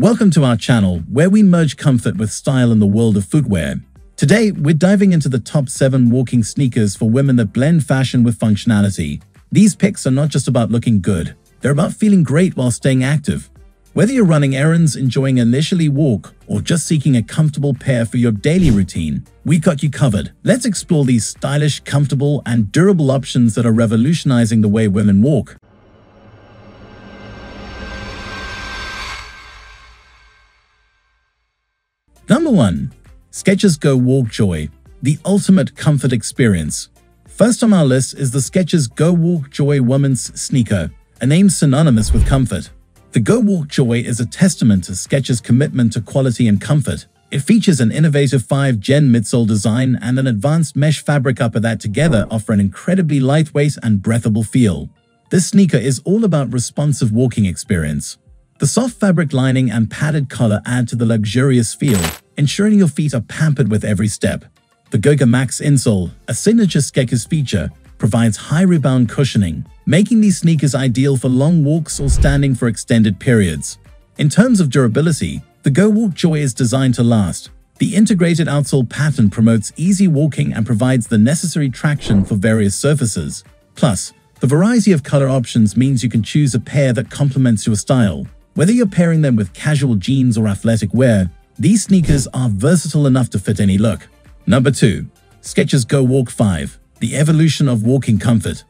Welcome to our channel, where we merge comfort with style in the world of footwear. Today, we're diving into the top 7 walking sneakers for women that blend fashion with functionality. These picks are not just about looking good, they're about feeling great while staying active. Whether you're running errands, enjoying a leisurely walk, or just seeking a comfortable pair for your daily routine, we've got you covered. Let's explore these stylish, comfortable, and durable options that are revolutionizing the way women walk. Number 1. Skechers Go Walk Joy, the ultimate comfort experience. First on our list is the Skechers Go Walk Joy women's sneaker, a name synonymous with comfort. The Go Walk Joy is a testament to Skechers' commitment to quality and comfort. It features an innovative 5-gen midsole design and an advanced mesh fabric upper that together offer an incredibly lightweight and breathable feel. This sneaker is all about responsive walking experience. The soft fabric lining and padded collar add to the luxurious feel, ensuring your feet are pampered with every step. The Goga Max insole, a signature Skechers feature, provides high rebound cushioning, making these sneakers ideal for long walks or standing for extended periods. In terms of durability, the Go Walk Joy is designed to last. The integrated outsole pattern promotes easy walking and provides the necessary traction for various surfaces. Plus, the variety of color options means you can choose a pair that complements your style. Whether you're pairing them with casual jeans or athletic wear, these sneakers are versatile enough to fit any look. Number 2. Skechers Go Walk 5 The Evolution of Walking Comfort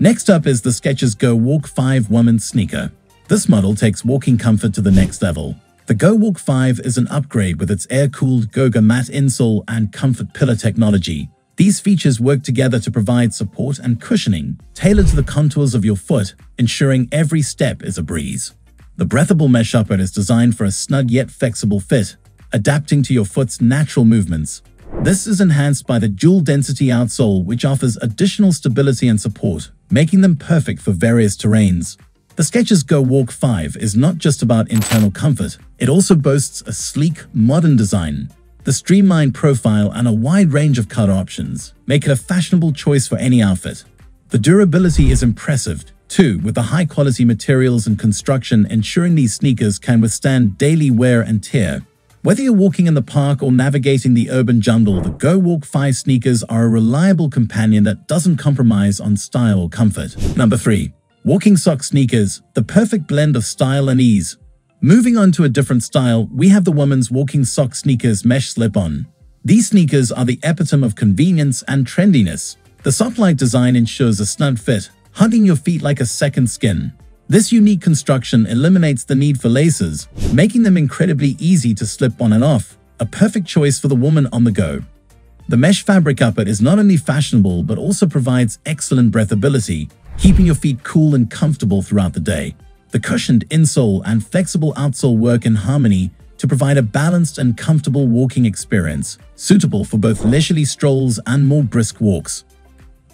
Next up is the Skechers Go Walk 5 Women's Sneaker. This model takes walking comfort to the next level. The Go Walk 5 is an upgrade with its air-cooled Goga Mat insole and comfort pillar technology. These features work together to provide support and cushioning, tailored to the contours of your foot, ensuring every step is a breeze. The breathable mesh upper is designed for a snug yet flexible fit, adapting to your foot's natural movements. This is enhanced by the dual-density outsole, which offers additional stability and support, making them perfect for various terrains. The Skechers Go Walk 5 is not just about internal comfort, it also boasts a sleek, modern design. The streamlined profile and a wide range of color options make it a fashionable choice for any outfit. The durability is impressive, too, with the high-quality materials and construction ensuring these sneakers can withstand daily wear and tear. Whether you're walking in the park or navigating the urban jungle, the Go Walk 5 sneakers are a reliable companion that doesn't compromise on style or comfort. Number 3. Walking Sock Sneakers, the perfect blend of style and ease. Moving on to a different style, we have the woman's Walking Sock Sneakers Mesh Slip-On. These sneakers are the epitome of convenience and trendiness. The sock-like design ensures a snug fit, hugging your feet like a second skin. This unique construction eliminates the need for laces, making them incredibly easy to slip on and off, a perfect choice for the woman on the go. The mesh fabric upper is not only fashionable but also provides excellent breathability, keeping your feet cool and comfortable throughout the day. The cushioned insole and flexible outsole work in harmony to provide a balanced and comfortable walking experience, suitable for both leisurely strolls and more brisk walks.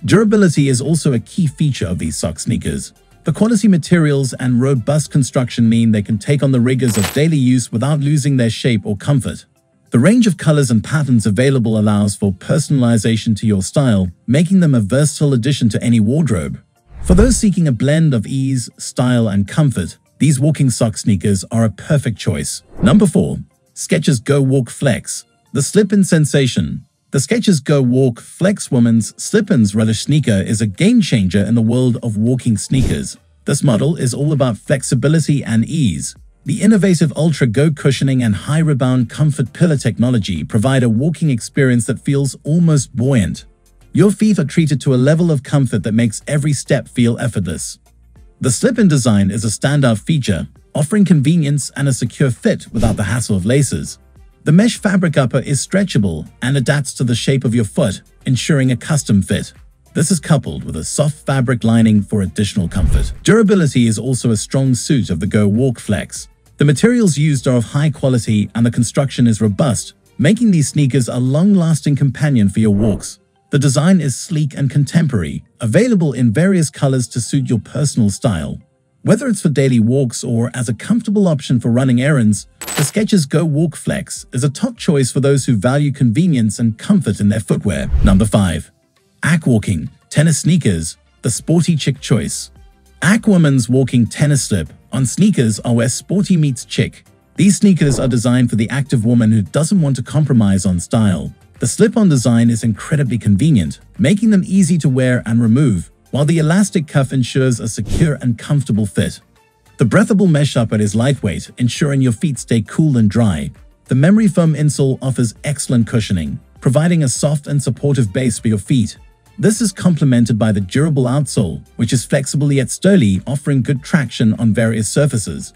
Durability is also a key feature of these sock sneakers. The quality materials and robust construction mean they can take on the rigors of daily use without losing their shape or comfort. The range of colors and patterns available allows for personalization to your style, making them a versatile addition to any wardrobe. For those seeking a blend of ease, style, and comfort, these walking sock sneakers are a perfect choice. Number 4. Skechers Go Walk Flex The slip-in sensation the Skechers Go Walk Flex Women's Slip-ins Relish sneaker is a game-changer in the world of walking sneakers. This model is all about flexibility and ease. The innovative Ultra Go cushioning and high rebound comfort pillar technology provide a walking experience that feels almost buoyant. Your feet are treated to a level of comfort that makes every step feel effortless. The slip-in design is a standout feature, offering convenience and a secure fit without the hassle of laces. The mesh fabric upper is stretchable and adapts to the shape of your foot, ensuring a custom fit. This is coupled with a soft fabric lining for additional comfort. Durability is also a strong suit of the Go Walk Flex. The materials used are of high quality and the construction is robust, making these sneakers a long-lasting companion for your walks. The design is sleek and contemporary, available in various colors to suit your personal style. Whether it's for daily walks or as a comfortable option for running errands, the Skechers Go Walk Flex is a top choice for those who value convenience and comfort in their footwear. Number 5. Akk Walking Tennis Sneakers, the sporty chic choice. Akk Women's Walking Tennis Slip on sneakers are where sporty meets chic. These sneakers are designed for the active woman who doesn't want to compromise on style. The slip-on design is incredibly convenient, making them easy to wear and remove, while the elastic cuff ensures a secure and comfortable fit. The breathable mesh upper is lightweight, ensuring your feet stay cool and dry. The memory foam insole offers excellent cushioning, providing a soft and supportive base for your feet. This is complemented by the durable outsole, which is flexible yet sturdy, offering good traction on various surfaces.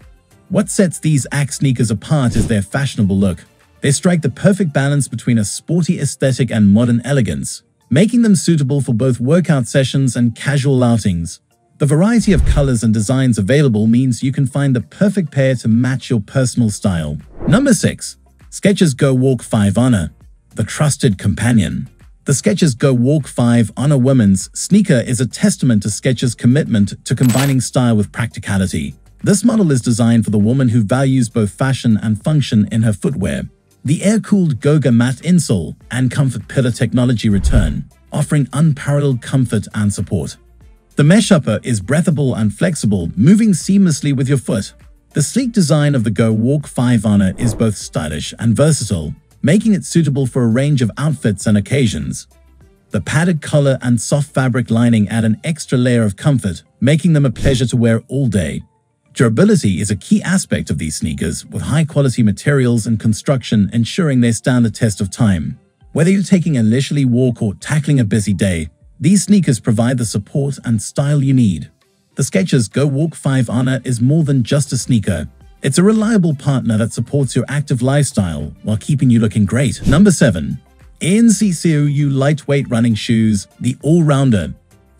What sets these Axe sneakers apart is their fashionable look. They strike the perfect balance between a sporty aesthetic and modern elegance, making them suitable for both workout sessions and casual outings. The variety of colors and designs available means you can find the perfect pair to match your personal style. Number 6. Skechers Go Walk 5 Honor The Trusted Companion The Skechers Go Walk 5 Honor Women's sneaker is a testament to Skechers' commitment to combining style with practicality. This model is designed for the woman who values both fashion and function in her footwear. The air-cooled Goga Mat insole and Comfort Pillar technology return, offering unparalleled comfort and support. The mesh upper is breathable and flexible, moving seamlessly with your foot. The sleek design of the Go Walk 5 Honor is both stylish and versatile, making it suitable for a range of outfits and occasions. The padded collar and soft fabric lining add an extra layer of comfort, making them a pleasure to wear all day. Durability is a key aspect of these sneakers, with high-quality materials and construction ensuring they stand the test of time. Whether you're taking a leisurely walk or tackling a busy day, these sneakers provide the support and style you need. The Skechers Go Walk 5 Honor is more than just a sneaker. It's a reliable partner that supports your active lifestyle while keeping you looking great. Number 7. ANZ Lightweight Running Shoes, the All-Rounder.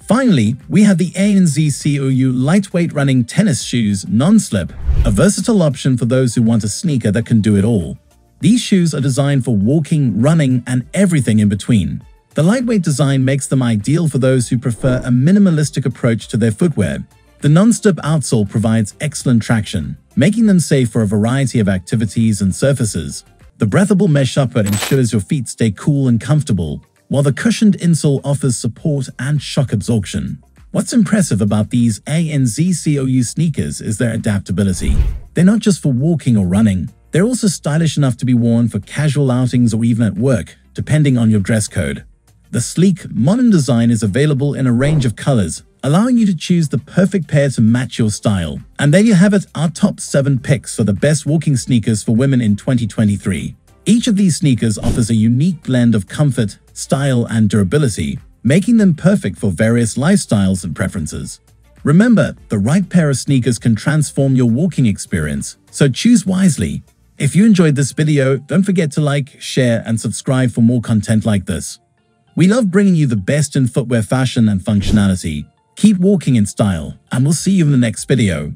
Finally, we have the INZCOU lightweight running tennis shoes non-slip, a versatile option for those who want a sneaker that can do it all. These shoes are designed for walking, running, and everything in between. The lightweight design makes them ideal for those who prefer a minimalistic approach to their footwear. The non-slip outsole provides excellent traction, making them safe for a variety of activities and surfaces. The breathable mesh upper ensures your feet stay cool and comfortable, while the cushioned insole offers support and shock absorption. What's impressive about these INZCOU sneakers is their adaptability. They're not just for walking or running, they're also stylish enough to be worn for casual outings or even at work, depending on your dress code. The sleek, modern design is available in a range of colors, allowing you to choose the perfect pair to match your style. And there you have it, our top 7 picks for the best walking sneakers for women in 2023. Each of these sneakers offers a unique blend of comfort, style, and durability, making them perfect for various lifestyles and preferences. Remember, the right pair of sneakers can transform your walking experience, so choose wisely. If you enjoyed this video, don't forget to like, share, and subscribe for more content like this. We love bringing you the best in footwear fashion and functionality. Keep walking in style, and we'll see you in the next video.